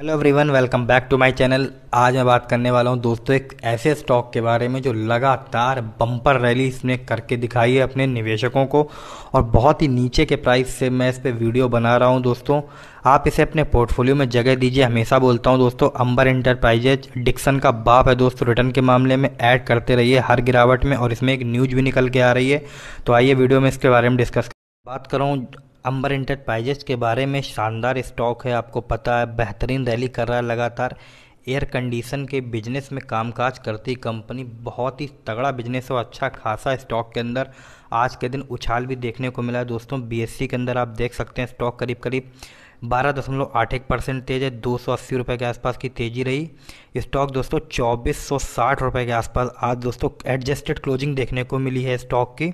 Hello everyone welcome back to my channel आज मैं बात करने वाला हूँ दोस्तों एक ऐसे स्टॉक के बारे में जो लगातार बम्पर रैली इसने करके दिखाई है अपने निवेशकों को और बहुत ही नीचे के प्राइस से मैं इस पर वीडियो बना रहा हूँ दोस्तों। आप इसे अपने पोर्टफोलियो में जगह दीजिए। हमेशा बोलता हूँ दोस्तों अंबर इंटरप्राइजेज डिक्सन का बाप है दोस्तों। रिटर्न के मामले में ऐड करते रहिए हर गिरावट में और इसमें एक न्यूज़ भी निकल के आ रही है। तो आइए वीडियो में इसके बारे में डिस्कस बात करूँ अंबर इंटरप्राइजेस के बारे में शानदार स्टॉक है, आपको पता है, बेहतरीन रैली कर रहा है लगातार। एयर कंडीशन के बिज़नेस में कामकाज करती कंपनी बहुत ही तगड़ा बिज़नेस और अच्छा खासा स्टॉक के अंदर आज के दिन उछाल भी देखने को मिला है। दोस्तों बीएससी के अंदर आप देख सकते हैं स्टॉक करीब करीब बारह दशमलव आठ एक परसेंट तेज है, दो सौ अस्सी रुपये के आसपास की तेज़ी रही। स्टॉक दोस्तों चौबीस सौ साठ रुपये के आसपास आज दोस्तों एडजस्टेड क्लोजिंग देखने को मिली है स्टॉक की।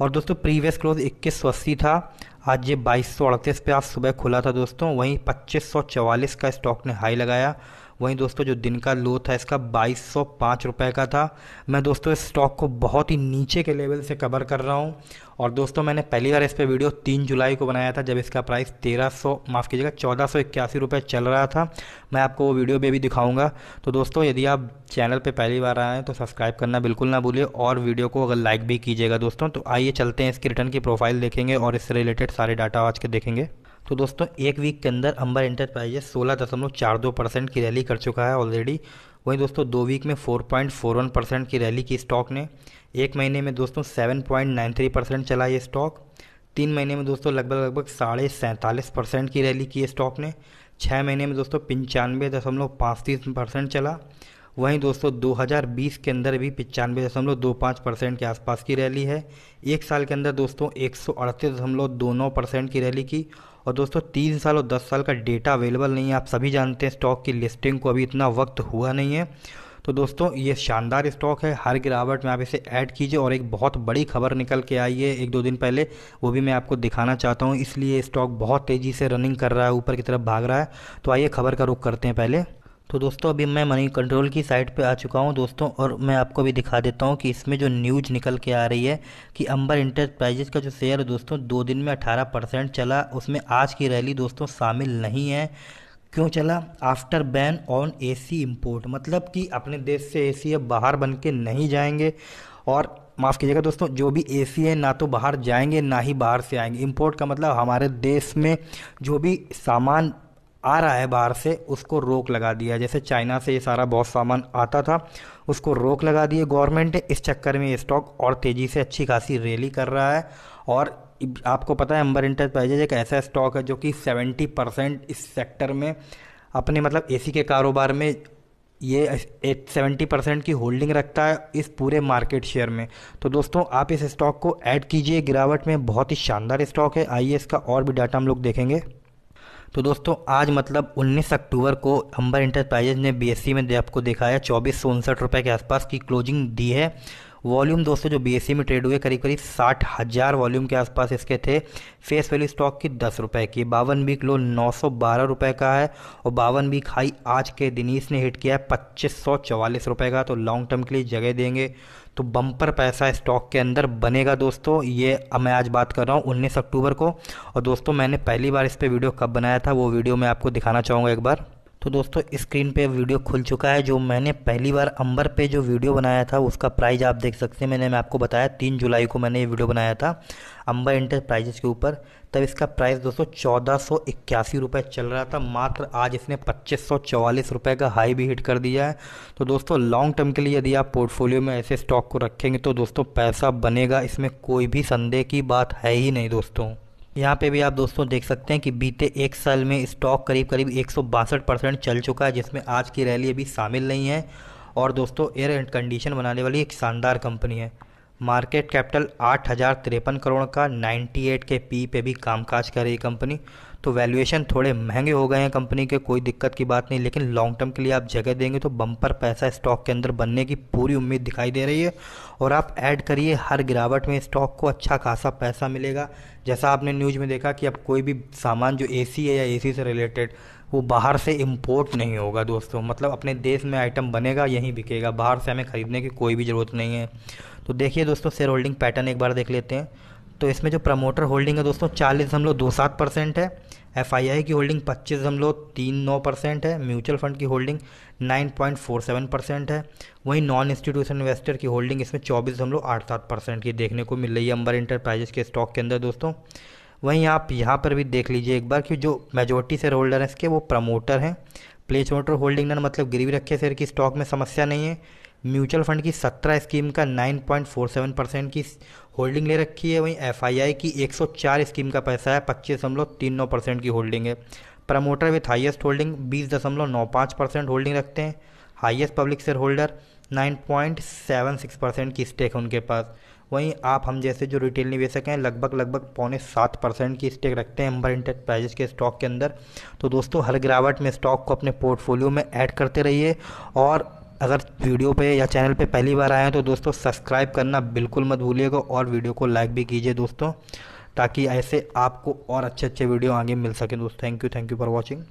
और दोस्तों प्रीवियस क्लोज इक्कीस था। आज ये बाईस सौ अड़तीस पे आज सुबह खुला था दोस्तों। वहीं पच्चीस सौ चवालीस का स्टॉक ने हाई लगाया। वहीं दोस्तों जो दिन का लो था इसका बाईस सौ पाँच रुपये का था। मैं दोस्तों इस स्टॉक को बहुत ही नीचे के लेवल से कवर कर रहा हूँ। और दोस्तों मैंने पहली बार इस पर वीडियो तीन जुलाई को बनाया था, जब इसका प्राइस तेरह सौ, माफ़ कीजिएगा, चौदह सौ इक्यासी रुपये चल रहा था। मैं आपको वो वीडियो भी दिखाऊँगा। तो दोस्तों यदि आप चैनल पे पहली बार आए हैं तो सब्सक्राइब करना बिल्कुल ना भूलिए। और वीडियो को अगर लाइक भी कीजिएगा दोस्तों तो आइए चलते हैं इसकी रिटर्न की प्रोफ़ाइल देखेंगे और इससे रिलेटेड सारे डाटा आज के देखेंगे। तो दोस्तों, एक वीक के अंदर अंबर इंटरप्राइजेस सोलह दशमलव चार दो परसेंट की रैली कर चुका है ऑलरेडी वहीं दोस्तों, दो वीक में four point four one percent की रैली की स्टॉक ने। एक महीने में दोस्तों seven point nine three percent चला ये स्टॉक तीन महीने में दोस्तों, लगभग लगभग साढ़े सैंतालीस परसेंट की रैली की स्टॉक ने। छः महीने में दोस्तों, पंचानवे दशमलव पाँच तीस परसेंट चला। वहीं दोस्तों 2020 के अंदर भी पचानवे दशमलव दो पाँच परसेंट के आसपास की रैली है। एक साल के अंदर दोस्तों, एक सौ अड़तीस दशमलव दो नौ परसेंट की रैली की। और दोस्तों, तीन साल और दस साल का डेटा अवेलेबल नहीं है। आप सभी जानते हैं स्टॉक की लिस्टिंग को अभी इतना वक्त हुआ नहीं है। तो दोस्तों, ये शानदार स्टॉक है। हर गिरावट में आप इसे ऐड कीजिए और एक बहुत बड़ी खबर निकल के आई है एक दो दिन पहले। वो भी मैं आपको दिखाना चाहता हूँ। इसलिए स्टॉक बहुत तेज़ी से रनिंग कर रहा है, ऊपर की तरफ़ भाग रहा है। तो आइए खबर का रुख करते हैं पहले। तो दोस्तों, अभी मैं मनी कंट्रोल की साइट पे आ चुका हूँ दोस्तों, और मैं आपको भी दिखा देता हूँ कि इसमें जो न्यूज़ निकल के आ रही है कि अंबर इंटरप्राइजेस का जो शेयर दोस्तों, दो दिन में 18 परसेंट चला। उसमें आज की रैली दोस्तों शामिल नहीं है। क्यों चला? After ban on AC import मतलब कि अपने देश से एसी अब बाहर बन के नहीं जाएँगे। और माफ़ कीजिएगा दोस्तों, जो भी ए सी है, ना तो बाहर जाएँगे, ना ही बाहर से आएँगे। इंपोर्ट का मतलब हमारे देश में जो भी सामान आ रहा है बाहर से, उसको रोक लगा दिया। जैसे चाइना से ये सारा बहुत सामान आता था, उसको रोक लगा दिए। गवर्नमेंट ने इस चक्कर में ये स्टॉक और तेज़ी से अच्छी खासी रैली कर रहा है। और आपको पता है अंबर इंटरप्राइजेज एक ऐसा स्टॉक है जो कि 70 परसेंट इस सेक्टर में अपने मतलब एसी के कारोबार में ये सेवेंटी परसेंट की होल्डिंग रखता है इस पूरे मार्केट शेयर में। तो दोस्तों, आप इस स्टॉक को ऐड कीजिए। गिरावट में बहुत ही शानदार स्टॉक है। आइए इसका और भी डाटा हम लोग देखेंगे। तो दोस्तों, आज मतलब 19 अक्टूबर को अंबर इंटरप्राइजेज ने बीएससी में आपको दिखाया चौबीस सौ उनसठ रुपये के आसपास की क्लोजिंग दी है। वॉल्यूम दोस्तों, जो बीएससी में ट्रेड हुए, करीब करीब साठ हज़ार वॉल्यूम के आसपास इसके थे। फेस वैल्यू स्टॉक की दस रुपये की। बावन वीक लो नौ सौ बारह रुपये का है और बावन वीक हाई आज के दिन इसने हिट किया है पच्चीस सौ चवालीस रुपये का। तो लॉन्ग टर्म के लिए जगह देंगे। तो बम्पर पैसा स्टॉक के अंदर बनेगा दोस्तों। ये मैं आज बात कर रहा हूँ उन्नीस अक्टूबर को। और दोस्तों, मैंने पहली बार इस पर वीडियो कब बनाया था, वो वीडियो मैं आपको दिखाना चाहूँगा एक बार। तो दोस्तों, स्क्रीन पे वीडियो खुल चुका है। जो मैंने पहली बार अंबर पे जो वीडियो बनाया था, उसका प्राइस आप देख सकते हैं। मैंने, मैं आपको बताया, तीन जुलाई को मैंने ये वीडियो बनाया था, अंबर इंटरप्राइजेस के ऊपर। तब इसका प्राइस दोस्तों, चौदह सौ इक्यासी रुपये चल रहा था। मात्र आज इसने पच्चीस सौ चौवालीस रुपये का हाई भी हिट कर दिया है। तो दोस्तों लॉन्ग टर्म के लिए यदि आप पोर्टफोलियो में ऐसे स्टॉक को रखेंगे तो दोस्तों, पैसा बनेगा। इसमें कोई भी संदेह की बात है ही नहीं, दोस्तों। यहाँ पे भी आप दोस्तों देख सकते हैं कि बीते एक साल में स्टॉक करीब करीब एक सौ बासठ परसेंट चल चुका है, जिसमें आज की रैली अभी शामिल नहीं है। और दोस्तों एयर एंड कंडीशन बनाने वाली एक शानदार कंपनी है। मार्केट कैपिटल आठ हज़ार तिरपन करोड़ का 98 के पी पे भी कामकाज कर रही कंपनी। तो वैल्यूएशन थोड़े महँगे हो गए हैं कंपनी के, कोई दिक्कत की बात नहीं, लेकिन लॉन्ग टर्म के लिए आप जगह देंगे तो बम्पर पैसा स्टॉक के अंदर बनने की पूरी उम्मीद दिखाई दे रही है। और आप ऐड करिए हर गिरावट में स्टॉक को अच्छा खासा पैसा मिलेगा। जैसा आपने न्यूज़ में देखा कि अब कोई भी सामान जो एसी है या एसी से रिलेटेड वो बाहर से इम्पोर्ट नहीं होगा दोस्तों। मतलब अपने देश में आइटम बनेगा, यहीं बिकेगा। बाहर से हमें ख़रीदने की कोई भी ज़रूरत नहीं है। तो देखिए दोस्तों शेयर होल्डिंग पैटर्न एक बार देख लेते हैं। तो इसमें जो प्रमोटर होल्डिंग है दोस्तों, चालीस दशमलव दो सात परसेंट है। एफ़ आई आई की होल्डिंग पच्चीस दशमलव तीन नौ परसेंट है। म्यूचुअल फंड की holding nine point four seven percent है। वहीं नॉन इंस्टीट्यूशन इन्वेस्टर की होल्डिंग इसमें चौबीस दशमलव आठ सात परसेंट की देखने को मिल रही है अंबर इंटरप्राइजेस के स्टॉक के अंदर दोस्तों। वहीं आप यहाँ पर भी देख लीजिए एक बार कि जो मेजोरिटी शेयर होल्डर हैं, इसके वो प्रमोटर हैं। प्लेस मोटर होल्डिंग ना मतलब गिरवी रखे शेयर की स्टॉक में समस्या नहीं है। म्यूचुअल फंड की सत्रह स्कीम का 9.47 परसेंट की होल्डिंग ले रखी है। वहीं एफआईआई की 104 स्कीम का पैसा है, पच्चीस दशमलव तीन नौ परसेंट की होल्डिंग है। प्रमोटर विथ हाईएस्ट होल्डिंग बीस दशमलव नौ पाँच परसेंट होल्डिंग रखते हैं। Highest public share holder nine point seven six percent की स्टेक है उनके पास। वहीं आप हम जैसे जो रिटेल निवेशक हैं, लगभग लगभग पौने सात परसेंट की स्टेक रखते हैं अंबर इंटरप्राइजेस के स्टॉक के अंदर। तो दोस्तों, हर गिरावट में स्टॉक को अपने पोर्टफोलियो में ऐड करते रहिए और अगर वीडियो पे या चैनल पे पहली बार आए हैं तो दोस्तों सब्सक्राइब करना बिल्कुल मत भूलिएगा और वीडियो को लाइक भी कीजिए दोस्तों, ताकि ऐसे आपको और अच्छे अच्छे वीडियो आगे मिल सके दोस्तों। Thank you thank you for watching